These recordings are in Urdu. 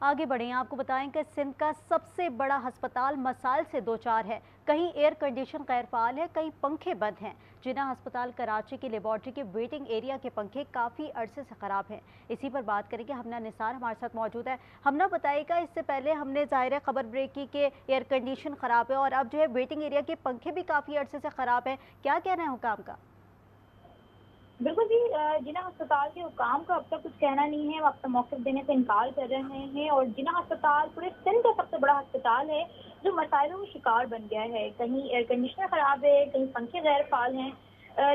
آگے بڑھیں، آپ کو بتائیں کہ سندھ کا سب سے بڑا ہسپتال مسائل سے دو چار ہے۔ کہیں ایئر کنڈیشن غیر فعال ہے، کہیں پنکھے بند ہیں۔ جنہ ہسپتال کراچی کی لیبارٹری کے ویٹنگ ایریا کے پنکھے کافی عرصے سے خراب ہیں۔ اسی پر بات کریں گے ہمنا نثار ہمارے ساتھ موجود ہے۔ ہمنا بتائے گا، اس سے پہلے ہم نے ظاہر خبر بریک کی کہ ایئر کنڈیشن خراب ہے اور اب جو ہے ویٹنگ ایریا کے پنکھے بھی کافی عرصے سے خراب ہیں۔ کیا کہنا ہے حکام کا؟ بالکل جی جنا ہسپتال کے حکام کا اب تک کچھ کہنا نہیں ہے، وہ اب تک موقف دینے سے انکار کر رہے ہیں اور جنا ہسپتال پورے سندھ کا سب سے بڑا ہسپتال ہے، جو مسائلوں کا شکار بن گیا ہے۔ کہیں ایئر کنڈیشنر خراب ہے، کہیں پنکھے غیر فعال ہیں۔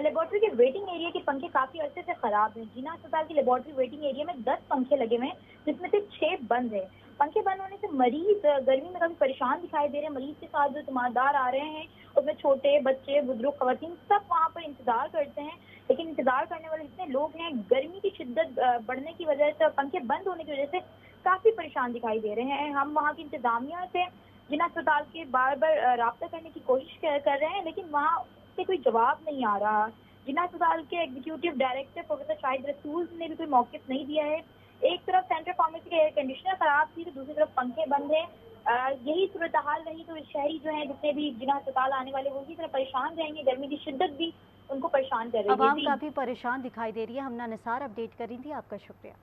لیبورٹری کے ویٹنگ ایریا کے پنکھے کافی عرصے سے خراب ہیں۔ جنا ہسپتال کی لیبورٹری ویٹنگ ایریا میں دس پنکھے لگے ہوئے ہیں، جس میں سے چھ بند ہیں۔ پنکھے بند ہونے سے مریض گرمی میں کافی پریشان دکھائی دے رہے ہیں۔ مریض کے ساتھ جو تمادار آ رہے ہیں، اس میں چھوٹے بچے، بزرگ خواتین سب وہاں پر انتظار کرتے ہیں، لیکن انتظار کرنے والے جتنے لوگ ہیں، گرمی کی شدت بڑھنے کی وجہ سے پنکھے بند ہونے کی وجہ سے کافی پریشان دکھائی دے رہے ہیں۔ ہم وہاں کی انتظامیہ سے جن اسپتال کے بار بار رابطہ کرنے کی کوشش کر رہے ہیں، لیکن وہاں سے کوئی جواب نہیں آ رہا۔ جنا اسپتال کے ایگزیکٹو ڈائریکٹر پروفیسر شاہد رسول نے بھی کوئی موقف نہیں دیا ہے۔ ایک طرف سینٹرل فارمیسی کے ایئر کنڈیشنر خراب تھی تو دوسری طرف پنکھے بند ہیں۔ یہی صورتحال رہی تو شہری جو ہیں، جتنے بھی جنا اسپتال آنے والے، وہ اسی طرح پریشان رہیں گے۔ گرمی کی شدت بھی ان کو پریشان کر رہی ہے عوام کافی پریشان دکھائی دے رہی ہے۔ ہم نثار اپڈیٹ کر رہی تھی آپ کا شکریہ۔